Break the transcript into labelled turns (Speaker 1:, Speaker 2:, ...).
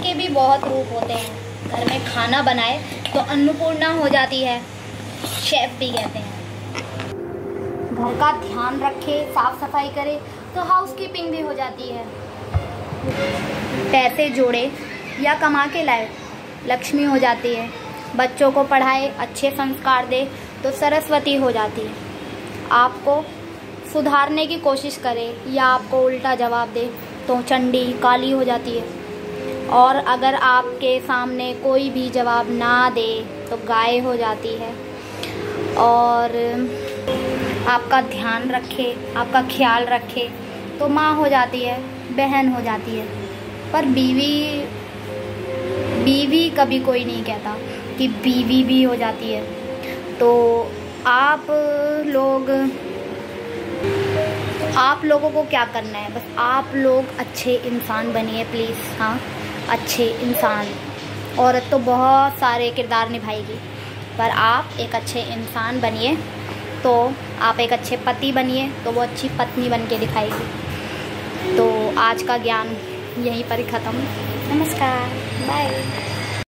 Speaker 1: के भी बहुत रूप होते हैं। घर में खाना बनाए तो अन्नपूर्णा हो जाती है, शेफ भी कहते हैं। घर का ध्यान रखे, साफ़ सफ़ाई करे तो हाउस कीपिंग भी हो जाती है। पैसे जोड़े या कमा के लाए, लक्ष्मी हो जाती है। बच्चों को पढ़ाए, अच्छे संस्कार दे तो सरस्वती हो जाती है। आपको सुधारने की कोशिश करे या आपको उल्टा जवाब दे तो चंडी काली हो जाती है। और अगर आपके सामने कोई भी जवाब ना दे तो गाय हो जाती है। और आपका ध्यान रखे, आपका ख्याल रखे तो माँ हो जाती है, बहन हो जाती है। पर बीवी बीवी कभी कोई नहीं कहता कि बीवी भी हो जाती है। तो आप लोग, आप लोगों को क्या करना है? बस आप लोग अच्छे इंसान बनिए प्लीज़ हाँ। अच्छे इंसान। औरत तो बहुत सारे किरदार निभाएगी, पर आप एक अच्छे इंसान बनिए तो आप एक अच्छे पति बनिए तो वो अच्छी पत्नी बन के दिखाएगी। तो आज का ज्ञान यहीं पर ही ख़त्म। नमस्कार। बाय